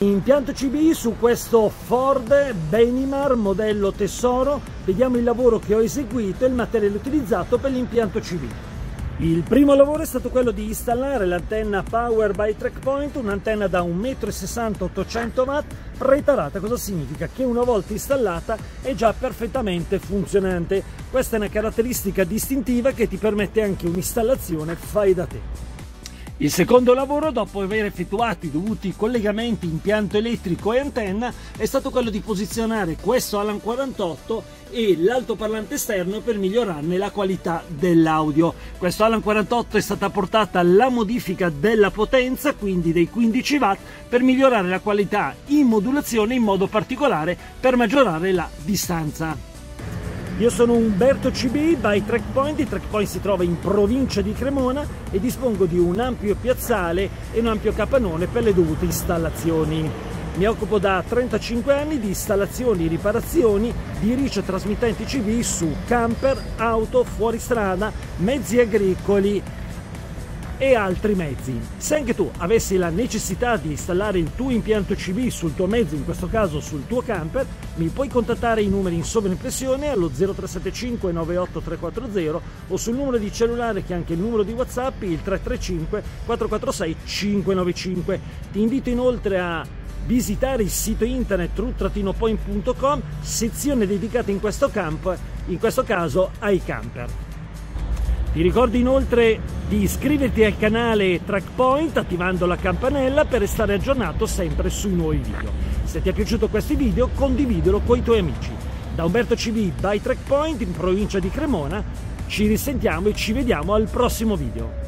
Impianto CBI su questo Ford Benimar modello Tesoro, vediamo il lavoro che ho eseguito e il materiale utilizzato per l'impianto CBI. Il primo lavoro è stato quello di installare l'antenna Power by TrackPoint, un'antenna da 1,60 m 800 W pretarata. Cosa significa? Che una volta installata è già perfettamente funzionante. Questa è una caratteristica distintiva che ti permette anche un'installazione fai da te. Il secondo lavoro, dopo aver effettuato i dovuti collegamenti impianto elettrico e antenna, è stato quello di posizionare questo Alan 48 e l'altoparlante esterno per migliorarne la qualità dell'audio. Questo Alan 48 è stata portata la modifica della potenza, quindi dei 15 watt, per migliorare la qualità in modulazione in modo particolare per maggiorare la distanza. Io sono Umberto CB by Trackpoint, Trackpoint si trova in provincia di Cremona e dispongo di un ampio piazzale e un ampio capannone per le dovute installazioni. Mi occupo da 35 anni di installazioni e riparazioni di riccio trasmittenti CB su camper, auto, fuoristrada, mezzi agricoli, e altri mezzi. Se anche tu avessi la necessità di installare il tuo impianto CB sul tuo mezzo, in questo caso sul tuo camper, mi puoi contattare i numeri in sovraimpressione allo 0375 98340 o sul numero di cellulare che è anche il numero di WhatsApp, il 335 446 595. Ti invito inoltre a visitare il sito internet true-point.com, sezione dedicata in questo campo, in questo caso ai camper. Ti ricordo inoltre di iscriverti al canale Trackpoint attivando la campanella per restare aggiornato sempre sui nuovi video. Se ti è piaciuto questo video condividilo con i tuoi amici. Da Umberto CB by Trackpoint in provincia di Cremona ci risentiamo e ci vediamo al prossimo video.